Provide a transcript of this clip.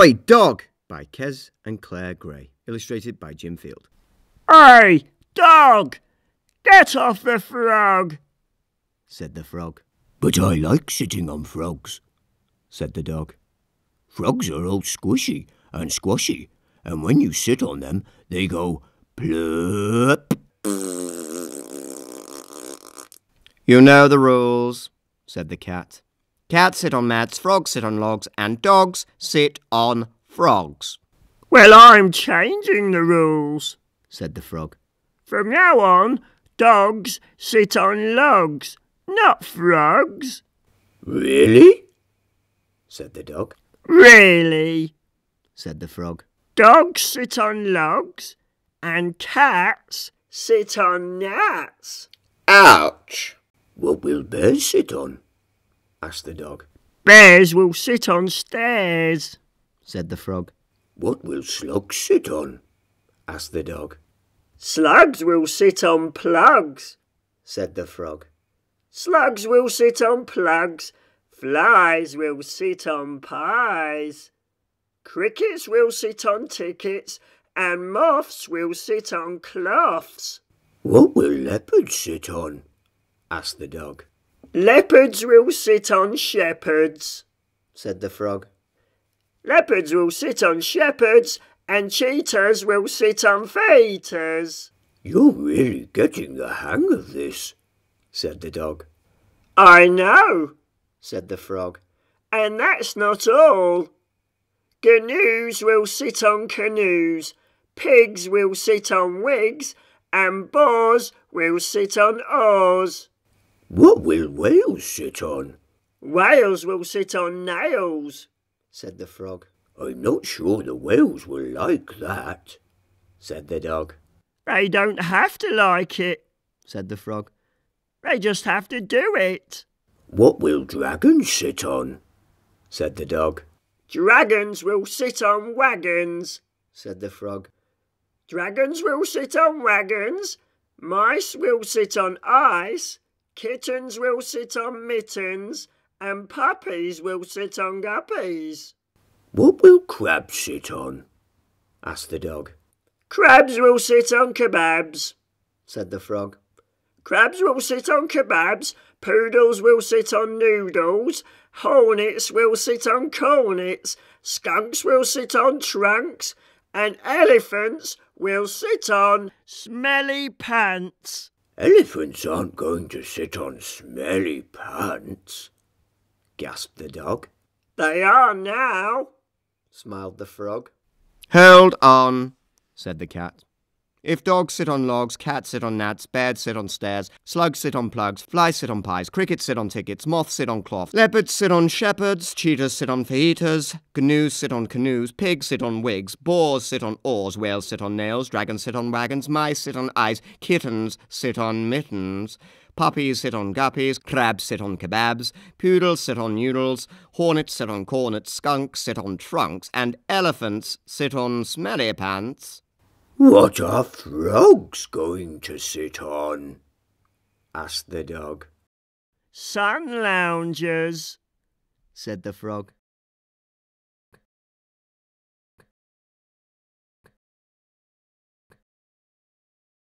Oi, dog! by Kes and Claire Gray. Illustrated by Jim Field. Oi, dog! Get off the frog! said the frog. But I like sitting on frogs, said the dog. Frogs are all squishy and squashy, and when you sit on them, they go plop. You know the rules, said the cat. Cats sit on mats, frogs sit on logs, and dogs sit on frogs. Well, I'm changing the rules, said the frog. From now on, dogs sit on logs, not frogs. Really? said the dog. Really? said the frog. Dogs sit on logs, and cats sit on gnats. Ouch! What will bears sit on? Asked the dog. Bears will sit on stairs, said the frog. What will slugs sit on? asked the dog. Slugs will sit on plugs, said the frog. Slugs will sit on plugs, flies will sit on pies. Crickets will sit on tickets, and moths will sit on cloths. What will leopards sit on? asked the dog. Leopards will sit on shepherds, said the frog. Leopards will sit on shepherds, and cheetahs will sit on feeders. You're really getting the hang of this, said the dog. I know, said the frog. And that's not all. Gnues will sit on canoes, pigs will sit on wigs, and boars will sit on oars. What will whales sit on? Whales will sit on nails, said the frog. I'm not sure the whales will like that, said the dog. They don't have to like it, said the frog. They just have to do it. What will dragons sit on? said the dog. Dragons will sit on wagons, said the frog. Dragons will sit on wagons, mice will sit on ice, Kittens will sit on mittens, and puppies will sit on guppies. What will crabs sit on? asked the dog. Crabs will sit on kebabs, said the frog. Crabs will sit on kebabs, poodles will sit on noodles, hornets will sit on cornets, skunks will sit on trunks, and elephants will sit on smelly pants. Elephants aren't going to sit on smelly pants, gasped the dog. They are now, smiled the frog. Hold on, said the cat. If dogs sit on logs, cats sit on gnats, bears sit on stairs, slugs sit on plugs, flies sit on pies, crickets sit on tickets, moths sit on cloth, leopards sit on shepherds, cheetahs sit on fajitas, gnues sit on canoes, pigs sit on wigs, boars sit on oars, whales sit on nails, dragons sit on wagons, mice sit on eyes, kittens sit on mittens. Puppies sit on guppies, crabs sit on kebabs, poodles sit on noodles, hornets sit on cornets, skunks sit on trunks, and elephants sit on smelly pants. What are frogs going to sit on? asked the dog. Sun loungers, said the frog.